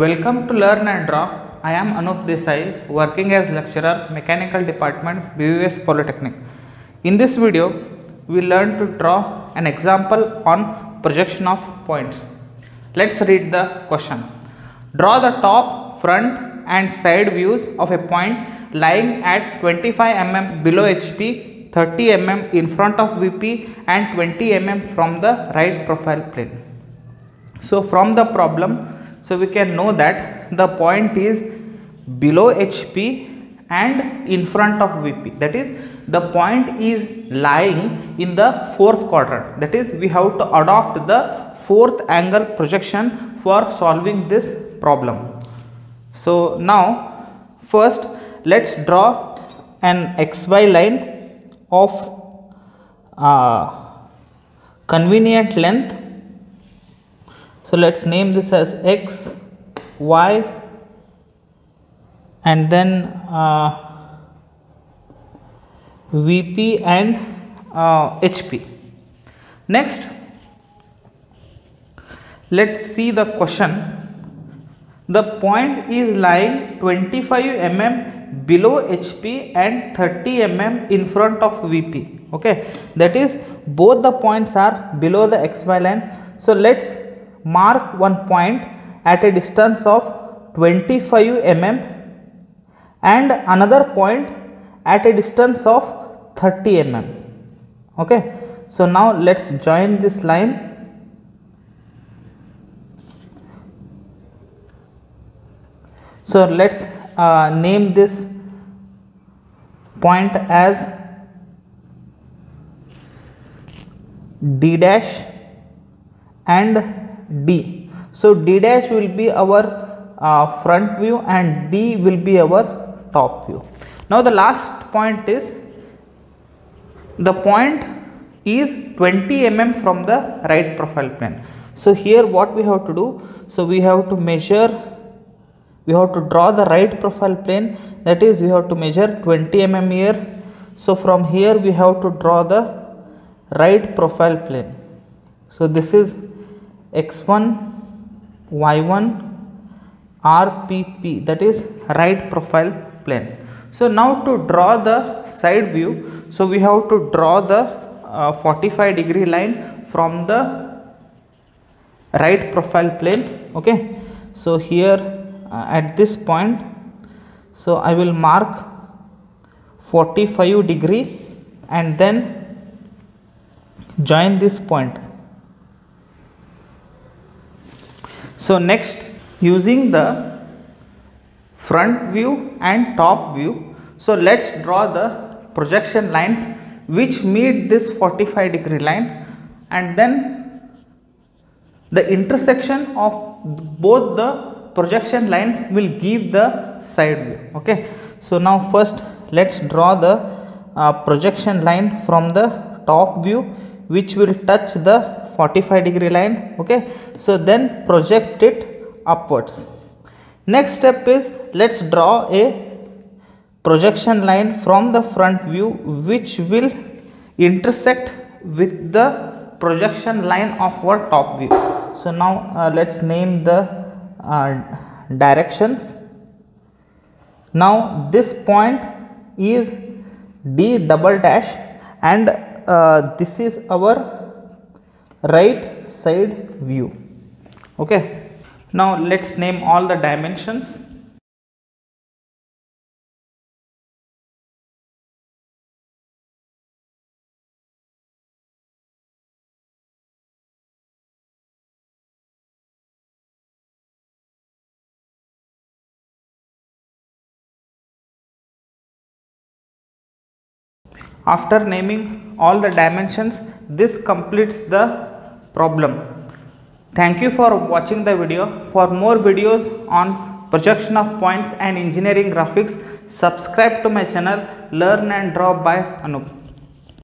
Welcome to Learn and Draw. I am Anup Desai, working as lecturer, Mechanical Department, BUS Polytechnic. In this video, we learn to draw an example on projection of points. Let's read the question. Draw the top, front, and side views of a point lying at 25 mm below HP, 30 mm in front of VP, and 20 mm from the right profile plane. So from the problem, so we can know that the point is below HP and in front of VP. That is the point is lying in the fourth quadrant. That is we have to adopt the fourth angle projection for solving this problem. So now first let's draw an XY line of uh, convenient length so let's name this as x y and then uh, vp and uh, hp next let's see the question. The point is lying 25 mm below hp and 30 mm in front of vp okay? That is both the points are below the xy line. So let's mark one point at a distance of 25 mm and another point at a distance of 30 mm okay? So now let's join this line. So let's uh, name this point as d dash and D. So D dash will be our uh, front view and D will be our top view. Now the last point is the point is 20 mm from the right profile plane. So here what we have to do? So we have to measure, we have to draw the right profile plane that is we have to measure 20 mm here. So from here we have to draw the right profile plane. So this is x1 y1 rpp that is right profile plane. So now to draw the side view so we have to draw the uh, 45 degree line from the right profile plane okay? So here uh, at this point so i will mark 45 degree and then join this point So next using the front view and top view. So let's draw the projection lines which meet this 45 degree line and then the intersection of both the projection lines will give the side view okay so now first let's draw the uh, projection line from the top view which will touch the 45 degree line okay? So then project it upwards. Next step is let's draw a projection line from the front view which will intersect with the projection line of our top view. So now uh, let's name the uh, directions. Now this point is d double dash and uh, this is our right side view. Okay. Now let's name all the dimensions. After naming all the dimensions this completes the problem. Thank you for watching the video. For more videos on projection of points and engineering graphics subscribe to my channel learn and draw by anup